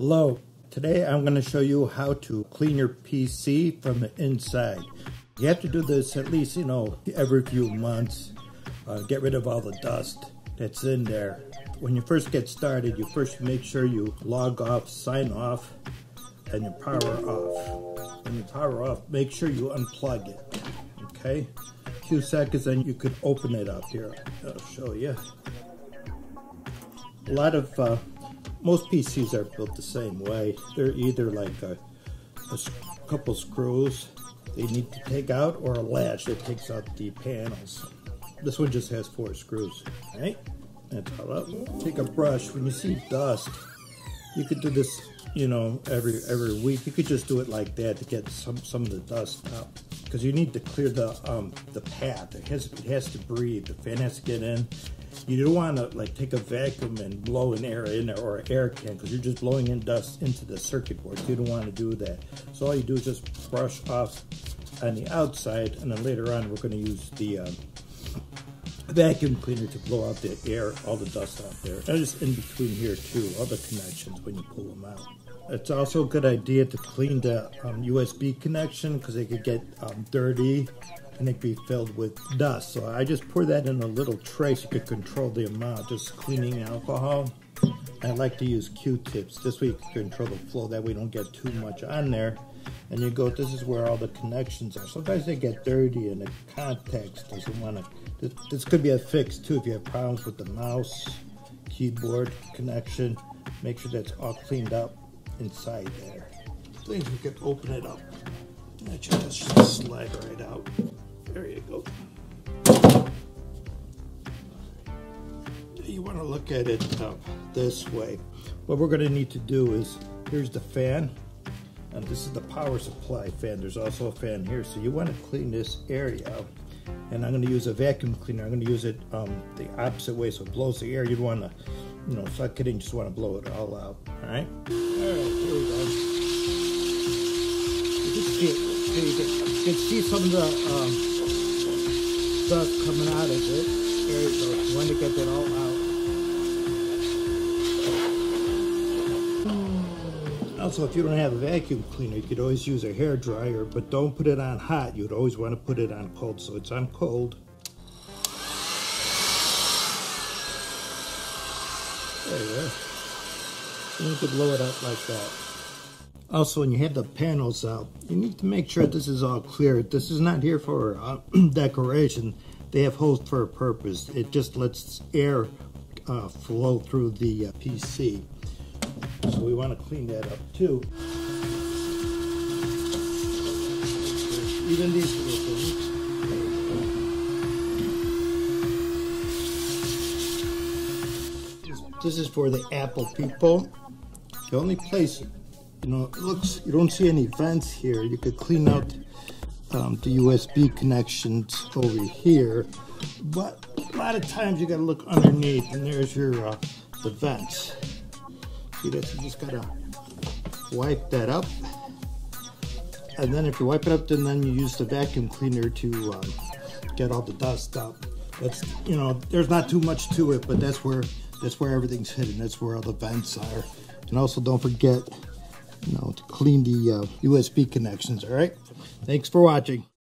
Hello, today I'm going to show you how to clean your PC from the inside. You have to do this at least, you know, every few months. Uh, get rid of all the dust that's in there. When you first get started, you first make sure you log off, sign off, and you power off. When you power off, make sure you unplug it, okay? A few seconds and you could open it up here. I'll show you. A lot of uh, most PCs are built the same way. They're either like a, a couple screws they need to take out or a latch that takes out the panels. This one just has four screws, right? That's. Take a brush. When you see dust, you could do this, you know, every every week. You could just do it like that to get some some of the dust out. Because you need to clear the um the path. It has it has to breathe. The fan has to get in you don't want to like take a vacuum and blow an air in there or an air can because you're just blowing in dust into the circuit board. You don't want to do that. So all you do is just brush off on the outside and then later on we're going to use the um, vacuum cleaner to blow out the air, all the dust out there. And just in between here too, all the connections when you pull them out. It's also a good idea to clean the um, USB connection because they could get um, dirty and it could be filled with dust. So I just pour that in a little tray so you could control the amount, just cleaning alcohol. I like to use Q-tips. This way you can control the flow, that we don't get too much on there. And you go, this is where all the connections are. Sometimes they get dirty and the contacts doesn't want to, this, could be a fix too if you have problems with the mouse, keyboard connection. Make sure that's all cleaned up inside there. Things we can open it up. Should just slide right out. There you go. You want to look at it uh, this way. What we're going to need to do is, here's the fan, and this is the power supply fan. There's also a fan here, so you want to clean this area. And I'm going to use a vacuum cleaner. I'm going to use it um, the opposite way, so it blows the air. You don't want to, you know, suck it in. just want to blow it all out. All right. All right. Here we go. You can see, you can see some of the um, coming out of it. There you go. You want to get that all out. Also, if you don't have a vacuum cleaner, you could always use a hair dryer, but don't put it on hot. You'd always want to put it on cold, so it's on cold. There you go. You can blow it up like that. Also, when you have the panels out, you need to make sure this is all clear. This is not here for uh, decoration. They have holes for a purpose. It just lets air uh, flow through the uh, PC. So we want to clean that up too. Even these little things. This is for the Apple people. The only place you know, it looks, you don't see any vents here. You could clean out um, the USB connections over here, but a lot of times you gotta look underneath and there's your, uh, the vents. That, you just gotta wipe that up. And then if you wipe it up, then, then you use the vacuum cleaner to um, get all the dust up That's, you know, there's not too much to it, but that's where, that's where everything's hidden. That's where all the vents are. And also don't forget you know, to clean the uh, USB connections, all right? Thanks for watching.